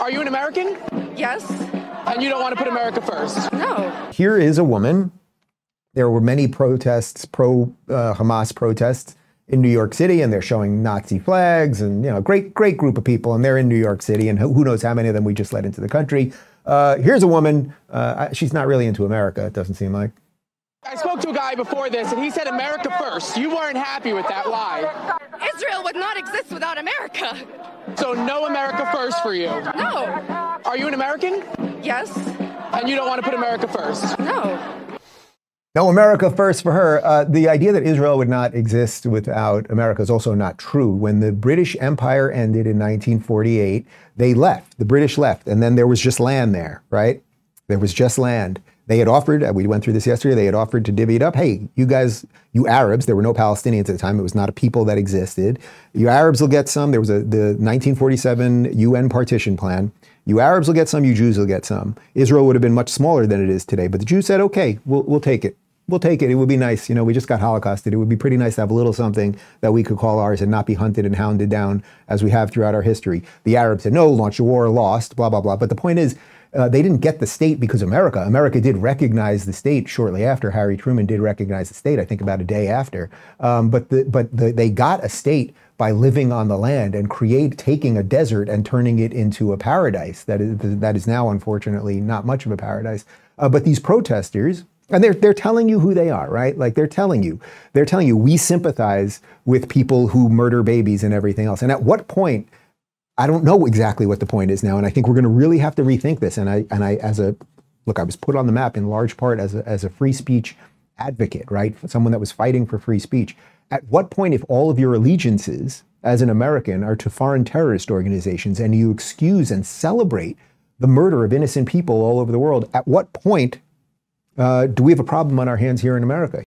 Are you an American? Yes. And you don't want to put America first? No. Here is a woman. There were many protests, pro uh, Hamas protests in New York City, and they're showing Nazi flags, and you know, great, great group of people, and they're in New York City, and who knows how many of them we just let into the country. Uh, here's a woman. Uh, she's not really into America. It doesn't seem like. I spoke to a guy before this, and he said America first. You weren't happy with that. Why? Israel would not exist without America. So no America first for you. No. Are you an American? Yes. And you don't want to put America first? No. No, America first for her. Uh, the idea that Israel would not exist without America is also not true. When the British Empire ended in 1948, they left. The British left, and then there was just land there, right? There was just land. They had offered, uh, we went through this yesterday, they had offered to divvy it up. Hey, you guys, you Arabs, there were no Palestinians at the time, it was not a people that existed. You Arabs will get some. There was a, the 1947 UN partition plan. You Arabs will get some, you Jews will get some. Israel would have been much smaller than it is today, but the Jews said, okay, we'll, we'll take it. We'll take it. It would be nice. You know, we just got Holocausted. It would be pretty nice to have a little something that we could call ours and not be hunted and hounded down as we have throughout our history. The Arabs said, no, launch a war, lost, blah, blah, blah. But the point is, uh, they didn't get the state because America. America did recognize the state shortly after. Harry Truman did recognize the state, I think about a day after. Um, but the, but the, they got a state by living on the land and create taking a desert and turning it into a paradise that is that is now unfortunately not much of a paradise. Uh, but these protesters. And they're, they're telling you who they are, right? Like they're telling you, they're telling you, we sympathize with people who murder babies and everything else. And at what point I don't know exactly what the point is now, and I think we're going to really have to rethink this. And I and I as a look, I was put on the map in large part as a, as a free speech advocate, right? Someone that was fighting for free speech. At what point, if all of your allegiances as an American are to foreign terrorist organizations, and you excuse and celebrate the murder of innocent people all over the world, at what point uh, do we have a problem on our hands here in America?